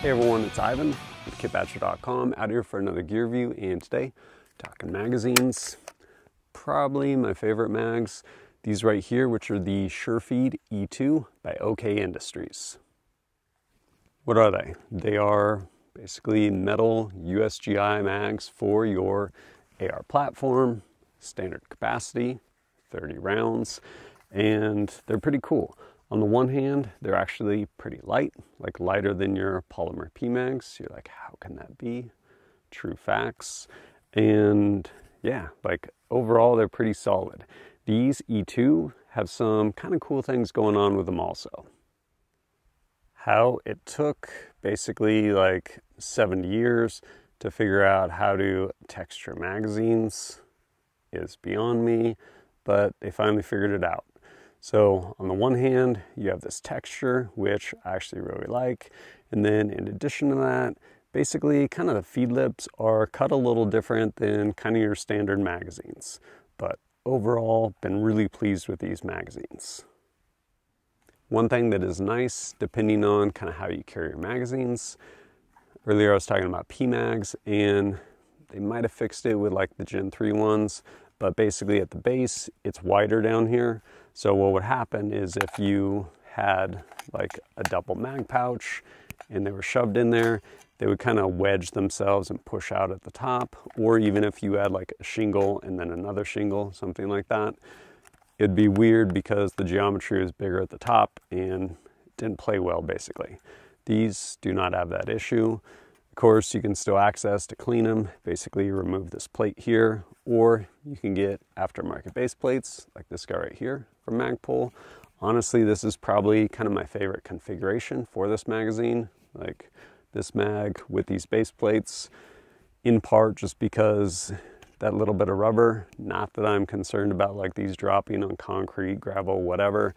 Hey everyone, it's Ivan with kitbadger.com out here for another gear review and today talking magazines. Probably my favorite mags. These right here, which are the SureFeed E2 by Okay Industries. What are they? They are basically metal USGI mags for your AR platform, standard capacity, 30 rounds, and they're pretty cool. On the one hand, they're actually pretty light, like lighter than your polymer PMags. You're like, how can that be? True facts. And yeah, like overall, they're pretty solid. These E2 have some kind of cool things going on with them also. How it took basically like 70 years to figure out how to texture magazines is beyond me, but they finally figured it out. So on the one hand, you have this texture, which I actually really like. And then in addition to that, basically kind of the feed lips are cut a little different than kind of your standard magazines. But overall, been really pleased with these magazines. One thing that is nice, depending on kind of how you carry your magazines, earlier I was talking about PMags and they might have fixed it with like the Gen 3 ones, but basically at the base, it's wider down here. So what would happen is if you had like a double mag pouch and they were shoved in there, they would kind of wedge themselves and push out at the top. Or even if you had like a shingle and then another shingle, something like that, it'd be weird because the geometry was bigger at the top and didn't play well basically. These do not have that issue. Of course, you can still access to clean them. Basically, remove this plate here, or you can get aftermarket base plates like this guy right here from Magpul. Honestly, this is probably kind of my favorite configuration for this magazine. Like this mag with these base plates, in part just because that little bit of rubber, not that I'm concerned about like these dropping on concrete, gravel, whatever,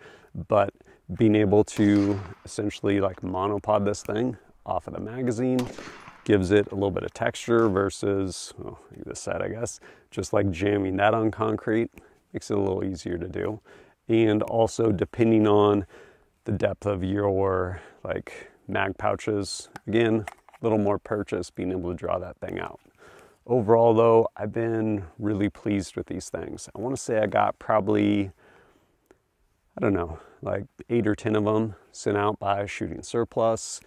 but being able to essentially like monopod this thing off of the magazine gives it a little bit of texture versus well, this side, I guess, just like jamming that on concrete makes it a little easier to do. And also depending on the depth of your like mag pouches, again, a little more purchase being able to draw that thing out. Overall though, I've been really pleased with these things. I want to say I got probably, I don't know, like eight or 10 of them sent out by Shooting Surplus.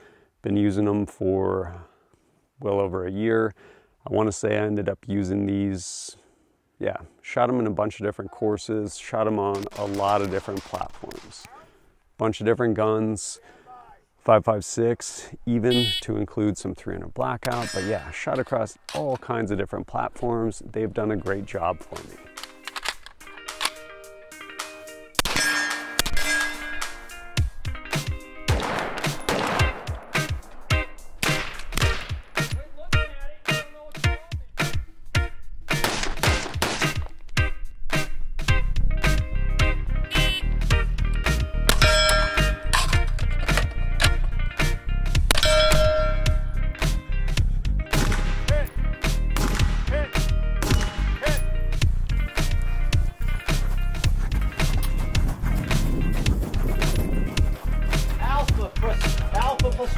Been using them for well over a year. I want to say I ended up using these, yeah, shot them in a bunch of different courses, shot them on a lot of different platforms. Bunch of different guns, 556, even to include some 300 blackout. But yeah, shot across all kinds of different platforms. They've done a great job for me.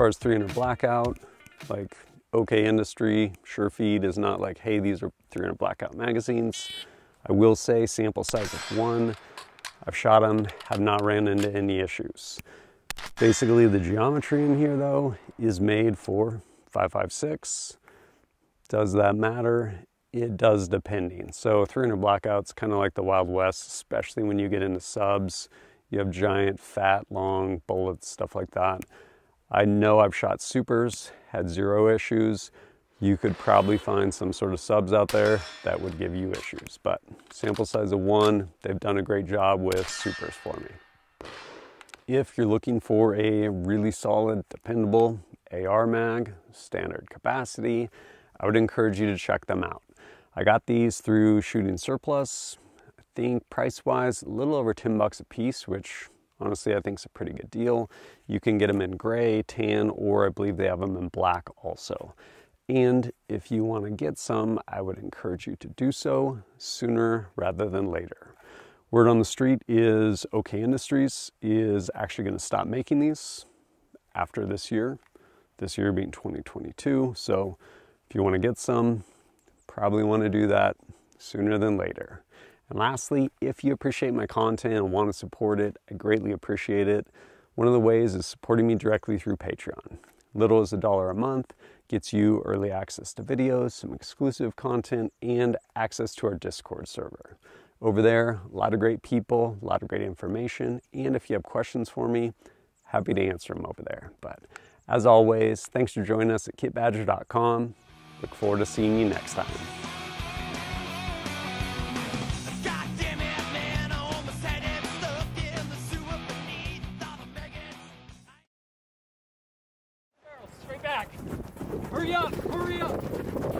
far as 300 blackout, like Okay Industry, SureFeed is not like, hey, these are 300 blackout magazines. I will say sample size of one. I've shot them, have not ran into any issues. Basically, the geometry in here though is made for 556. Does that matter? It does depending. So 300 blackouts kind of like the Wild West, especially when you get into subs. You have giant, fat, long bullets, stuff like that. I know I've shot supers, had zero issues. You could probably find some sort of subs out there that would give you issues, but sample size of one, they've done a great job with supers for me. If you're looking for a really solid, dependable AR mag, standard capacity, I would encourage you to check them out. I got these through Shooting Surplus. I think price wise, a little over 10 bucks a piece, which honestly I think it's a pretty good deal. You can get them in gray, tan, or I believe they have them in black also. And if you want to get some, I would encourage you to do so sooner rather than later. Word on the street is Okay Industries is actually going to stop making these after this year, this year being 2022. So if you want to get some, probably want to do that sooner than later. And lastly, if you appreciate my content and want to support it, I greatly appreciate it. One of the ways is supporting me directly through Patreon. Little as a dollar a month gets you early access to videos, some exclusive content, and access to our Discord server. Over there, a lot of great people, a lot of great information, and if you have questions for me, happy to answer them over there. But as always, thanks for joining us at kitbadger.com. Look forward to seeing you next time. Back. Hurry up, hurry up.